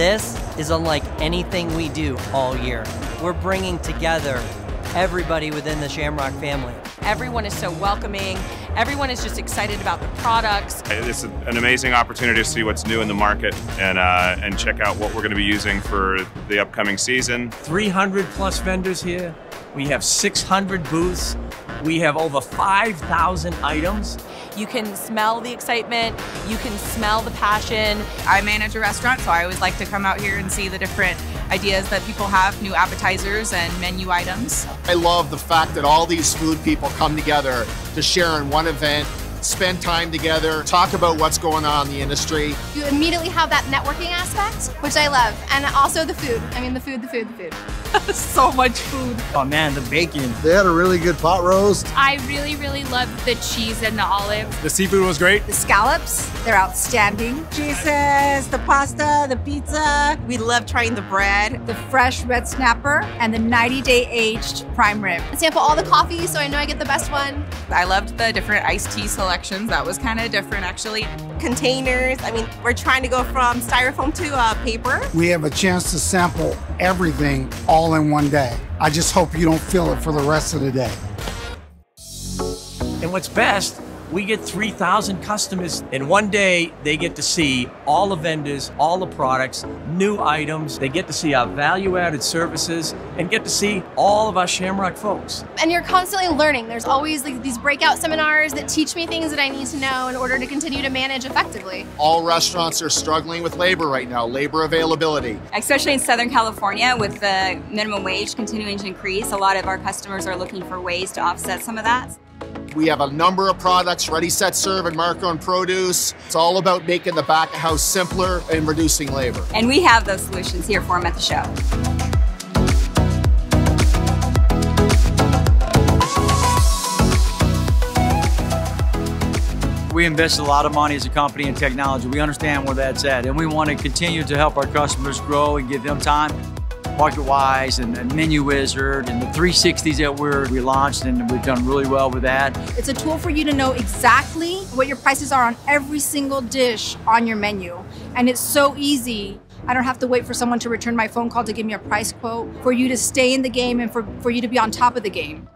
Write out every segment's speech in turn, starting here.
This is unlike anything we do all year. We're bringing together everybody within the Shamrock family. Everyone is so welcoming. Everyone is just excited about the products. It's an amazing opportunity to see what's new in the market and uh, and check out what we're going to be using for the upcoming season. 300 plus vendors here. We have 600 booths. We have over 5,000 items. You can smell the excitement, you can smell the passion. I manage a restaurant, so I always like to come out here and see the different ideas that people have, new appetizers and menu items. I love the fact that all these food people come together to share in one event spend time together, talk about what's going on in the industry. You immediately have that networking aspect, which I love, and also the food. I mean, the food, the food, the food. so much food. Oh man, the bacon. They had a really good pot roast. I really, really loved the cheese and the olive. The seafood was great. The scallops, they're outstanding. Cheeses, the pasta, the pizza. We love trying the bread. The fresh red snapper and the 90 day aged prime rib. I sample all the coffee so I know I get the best one. I loved the different iced tea selections. That was kind of different actually. Containers. I mean, we're trying to go from styrofoam to uh, paper. We have a chance to sample everything all in one day. I just hope you don't feel it for the rest of the day. And what's best, we get 3,000 customers, and one day they get to see all the vendors, all the products, new items. They get to see our value added services and get to see all of our Shamrock folks. And you're constantly learning. There's always like these breakout seminars that teach me things that I need to know in order to continue to manage effectively. All restaurants are struggling with labor right now, labor availability. Especially in Southern California with the minimum wage continuing to increase, a lot of our customers are looking for ways to offset some of that. We have a number of products, Ready, Set, Serve, and Markon Produce. It's all about making the back of house simpler and reducing labor. And we have those solutions here for them at the show. We invest a lot of money as a company in technology. We understand where that's at, and we want to continue to help our customers grow and give them time. MarketWise and, and Menu Wizard and the 360s that we're, we launched and we've done really well with that. It's a tool for you to know exactly what your prices are on every single dish on your menu. And it's so easy. I don't have to wait for someone to return my phone call to give me a price quote, for you to stay in the game and for, for you to be on top of the game.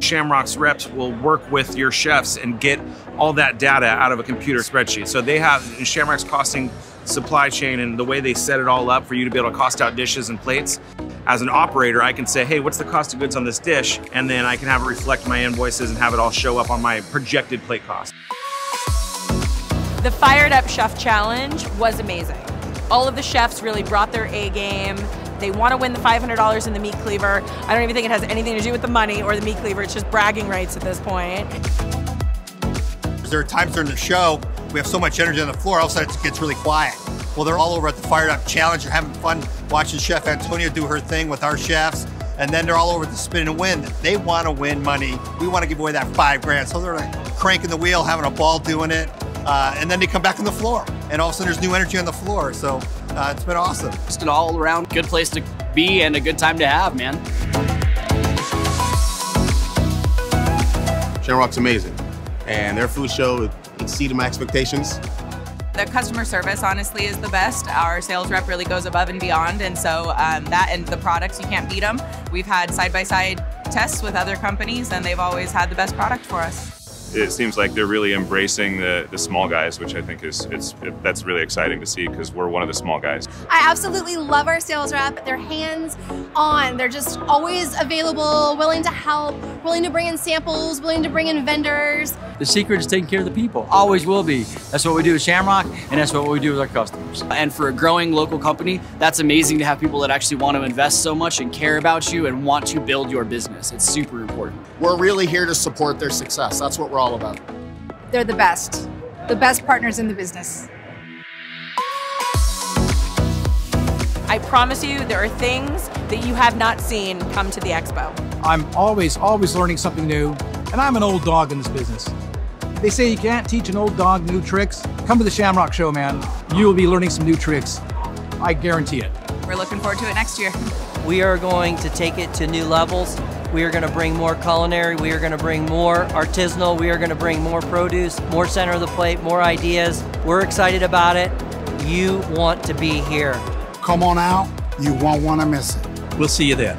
Shamrock's reps will work with your chefs and get all that data out of a computer spreadsheet. So they have Shamrock's costing supply chain and the way they set it all up for you to be able to cost out dishes and plates. As an operator, I can say, hey, what's the cost of goods on this dish? And then I can have it reflect my invoices and have it all show up on my projected plate cost. The Fired Up Chef Challenge was amazing. All of the chefs really brought their A game. They want to win the $500 in the meat cleaver. I don't even think it has anything to do with the money or the meat cleaver. It's just bragging rights at this point. There are times during the show we have so much energy on the floor, all of a sudden it gets really quiet. Well, they're all over at the Fired Up Challenge. They're having fun watching Chef Antonia do her thing with our chefs. And then they're all over the spin and win. They want to win money. We want to give away that five grand. So they're like cranking the wheel, having a ball doing it. Uh, and then they come back on the floor. And all of a sudden there's new energy on the floor. So uh, it's been awesome. Just an all around good place to be and a good time to have, man. Shamrock's amazing. And their food show exceeded my expectations. The customer service, honestly, is the best. Our sales rep really goes above and beyond, and so um, that and the products, you can't beat them. We've had side-by-side -side tests with other companies, and they've always had the best product for us it seems like they're really embracing the, the small guys, which I think is it's it, that's really exciting to see because we're one of the small guys. I absolutely love our sales rep. They're hands on. They're just always available, willing to help, willing to bring in samples, willing to bring in vendors. The secret is taking care of the people. Always will be. That's what we do with Shamrock, and that's what we do with our customers. And for a growing local company, that's amazing to have people that actually want to invest so much and care about you and want to build your business. It's super important. We're really here to support their success. That's what we're all about. They're the best, the best partners in the business. I promise you, there are things that you have not seen come to the expo. I'm always, always learning something new, and I'm an old dog in this business. They say you can't teach an old dog new tricks. Come to the Shamrock Show, man. You will be learning some new tricks. I guarantee it. We're looking forward to it next year. We are going to take it to new levels. We are going to bring more culinary. We are going to bring more artisanal. We are going to bring more produce, more center of the plate, more ideas. We're excited about it. You want to be here. Come on out. You won't want to miss it. We'll see you there.